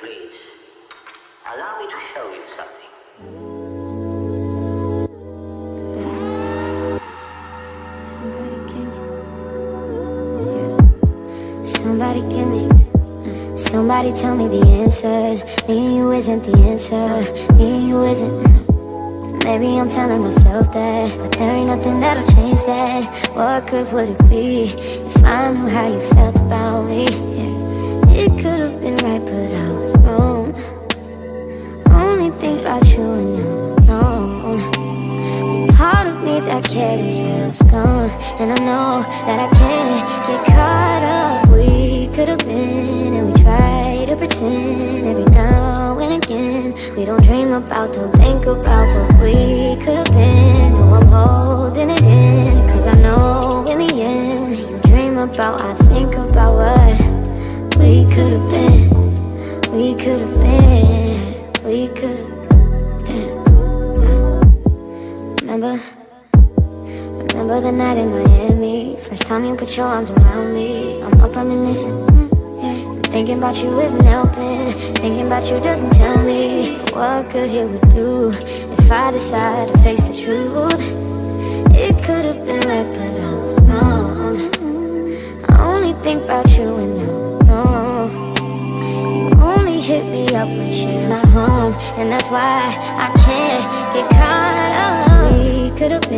Please, allow me to show you something. Somebody give me. Uh, Somebody tell me the answers. Me and you isn't the answer. Me and you isn't. Maybe I'm telling myself that, but there ain't nothing that'll change that. What good would it be if I knew how you felt about me? Yeah. Is just gone And I know that I can't get caught up. We could have been and we try to pretend Every now and again. We don't dream about, don't think about what we could have been. No, I'm holding it in Cause I know in the end You dream about, I think about what we could have been. We could have been night in Miami? First time you put your arms around me. I'm up reminiscing. mm, thinking about you isn't helping. Thinking about you doesn't tell me what good it would do if I decide to face the truth. It could have been right, but I was wrong. I only think about you and no, no. You only hit me up when she's not home, and that's why I can't get caught up. We could have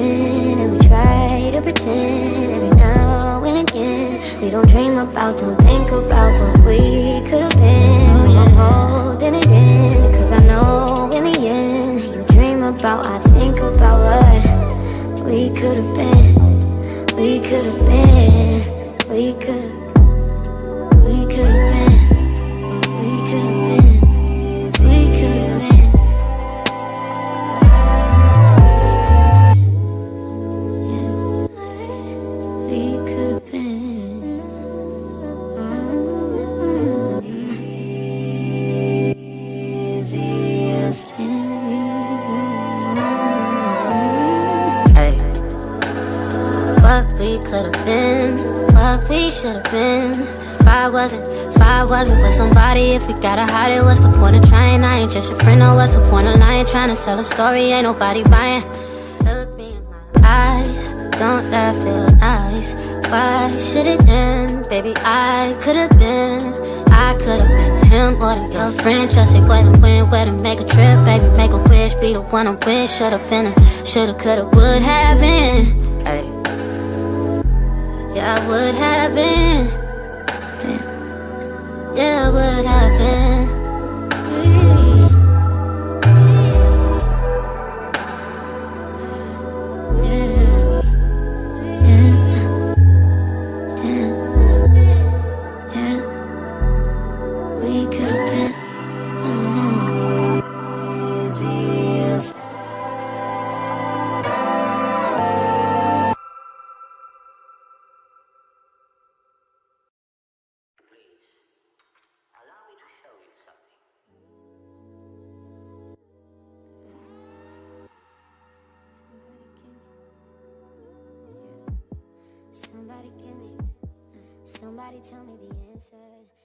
to pretend now and again. We don't dream about, don't think about what we could have been. Oh, I'm holding it in, cause I know in the end, you dream about, I think about what we could have been. We could have been, we could have, What we could have been, what we should have been. If I wasn't, if I wasn't with somebody, if we gotta hide it, what's the point of trying? I ain't just your friend, no, what's the point of lying? Trying to sell a story, ain't nobody buying. Look me in my eyes, don't that feel nice? Why should it end? Baby, I could have been, I could have been him or the your friend. Just say what and when, where to make a trip, baby, make a wish, be the one I'm with. Should have been, a, should have, could have, would have been. Hey. Yeah, would have. Damn. Yeah, I would Somebody give me, uh, somebody tell me the answers.